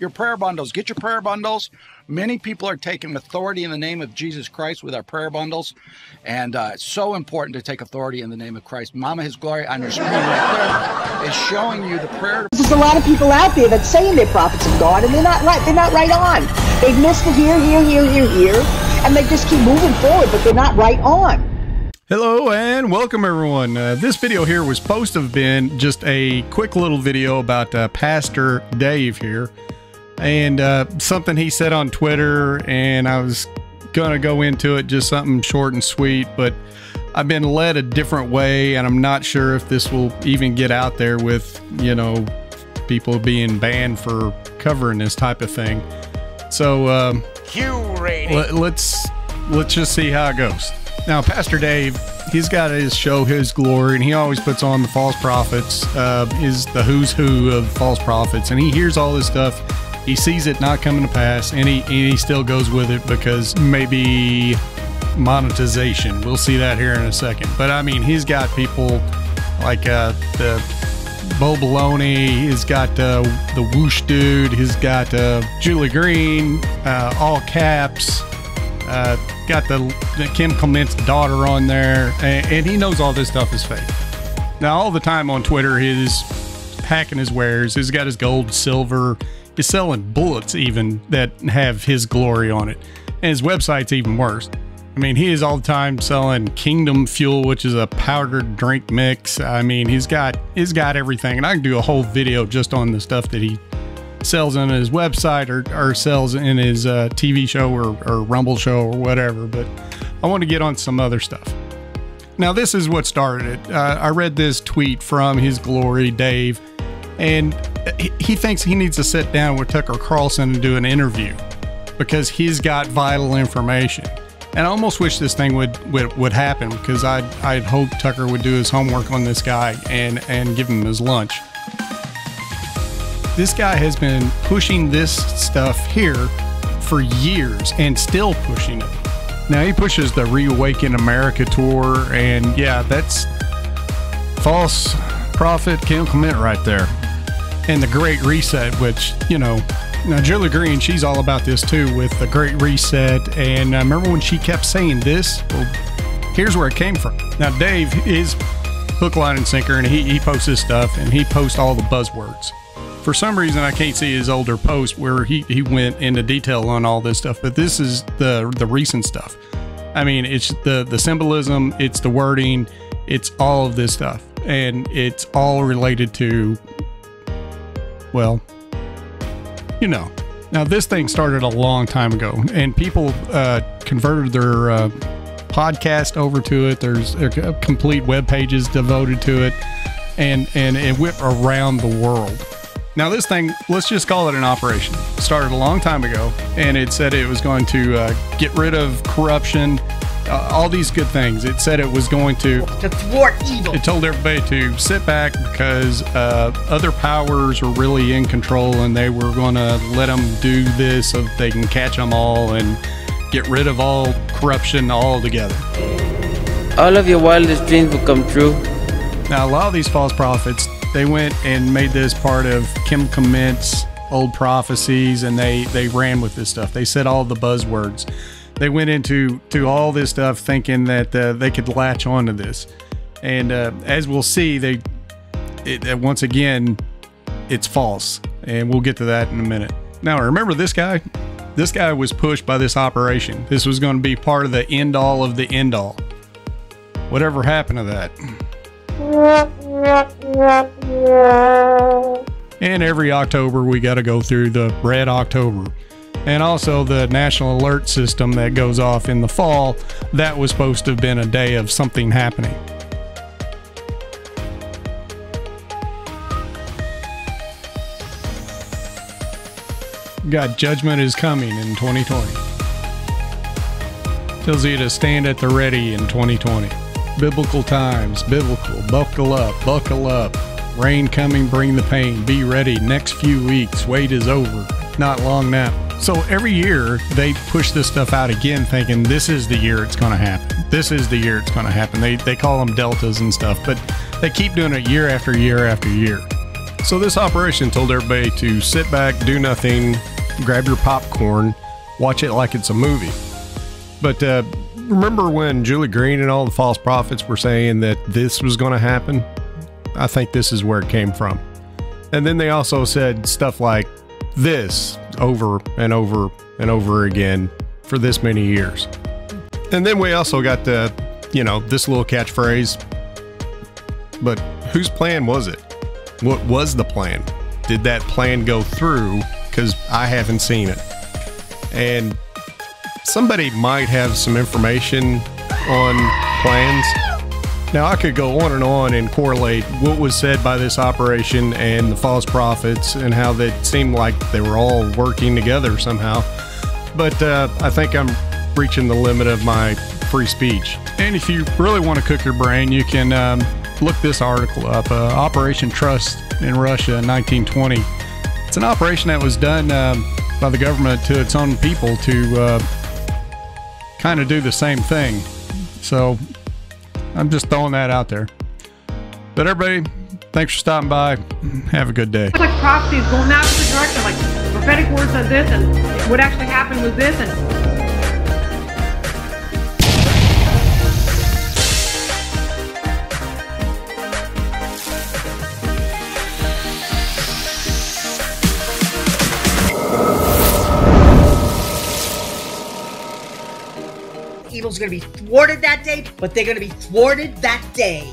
your prayer bundles. Get your prayer bundles. Many people are taking authority in the name of Jesus Christ with our prayer bundles. And uh, it's so important to take authority in the name of Christ. Mama, His glory on your screen right there is showing you the prayer. There's a lot of people out there that saying they're prophets of God and they're not right. They're not right on. They've missed it here, here, here, here, here, and they just keep moving forward, but they're not right on. Hello and welcome everyone. Uh, this video here was supposed to have been just a quick little video about uh, Pastor Dave here and uh, something he said on Twitter, and I was gonna go into it just something short and sweet, but I've been led a different way, and I'm not sure if this will even get out there with you know people being banned for covering this type of thing. So um, let, let's let's just see how it goes. Now, Pastor Dave, he's got his show, His Glory, and he always puts on the false prophets, uh, is the who's who of false prophets, and he hears all this stuff. He sees it not coming to pass, and he, and he still goes with it because maybe monetization. We'll see that here in a second. But I mean, he's got people like uh, the Bo Baloney, he's got uh, the Whoosh Dude, he's got uh, Julie Green, uh, all caps. Uh, got the, the Kim Clement's daughter on there, and, and he knows all this stuff is fake. Now, all the time on Twitter, he's packing his wares. He's got his gold, silver. He's selling bullets even that have his glory on it. And his website's even worse. I mean, he is all the time selling Kingdom Fuel, which is a powdered drink mix. I mean, he's got he's got everything, and I can do a whole video just on the stuff that he sells on his website or, or sells in his uh, TV show or, or Rumble show or whatever. But I want to get on some other stuff. Now, this is what started it. Uh, I read this tweet from his glory, Dave, and he, thinks he needs to sit down with Tucker Carlson and do an interview because he's got vital information. And I almost wish this thing would would, would happen because I'd I'd hope Tucker would do his homework on this guy and and give him his lunch. This guy has been pushing this stuff here for years and still pushing it. Now he pushes the Reawaken America tour, and yeah, that's false prophet Kim Clement right there. And the Great Reset, which, you know, now Julie Green, she's all about this too with the Great Reset. And I remember when she kept saying this? Well, here's where it came from. Now, Dave is hook, line, and sinker, and he, he posts his stuff and he posts all the buzzwords. For some reason, I can't see his older post where he, he went into detail on all this stuff, but this is the the recent stuff. I mean, it's the the symbolism, it's the wording, it's all of this stuff, and it's all related to, well, you know. Now, this thing started a long time ago, and people uh, converted their uh, podcast over to it. There's complete web pages devoted to it, and and it went around the world. Now, this thing, let's just call it an operation. Started a long time ago, and it said it was going to uh, get rid of corruption, uh, all these good things. It said it was going to To thwart evil. it told everybody to sit back because uh, other powers were really in control and they were going to let them do this so that they can catch them all and get rid of all corruption altogether. All of your wildest dreams will come true. Now, a lot of these false prophets, they went and made this part of Kim Clement's old prophecies, and they they ran with this stuff. They said all the buzzwords. They went into to all this stuff thinking that uh, they could latch onto this, and uh, as we'll see, they it, uh, once again it's false, and we'll get to that in a minute. Now, remember this guy? This guy was pushed by this operation. This was going to be part of the end all of the end all. Whatever happened to that? And every October, we got to go through the Red October. And also the national alert system that goes off in the fall. That was supposed to have been a day of something happening. God, judgment is coming in 2020. Tells you to stand at the ready in 2020. Biblical times, biblical, buckle up, buckle up. Rain coming, bring the pain. Be ready. Next few weeks, wait is over. Not long now. So every year they push this stuff out again, thinking this is the year it's going to happen. This is the year it's going to happen. They they call them deltas and stuff, but they keep doing it year after year after year. So this operation told everybody to sit back, do nothing, grab your popcorn, watch it like it's a movie. But uh, remember when Julie Green and all the false prophets were saying that this was going to happen? I think this is where it came from. And then they also said stuff like this over and over and over again for this many years. And then we also got the, you know, this little catchphrase. But whose plan was it? What was the plan? Did that plan go through? Because I haven't seen it. And somebody might have some information on plans. Now, I could go on and on and correlate what was said by this operation and the false prophets and how they seemed like they were all working together somehow. But uh, I think I'm reaching the limit of my free speech. And if you really want to cook your brain, you can um, look this article up uh, Operation Trust in Russia in 1920. It's an operation that was done um, by the government to its own people to uh, kind of do the same thing. So I'm just throwing that out there. But everybody, thanks for stopping by. Have a good day. Like prophecy is going out the direction, like prophetic words said this, and what actually happened was this, and evil's going to be thwarted that day, but they're going to be thwarted that day.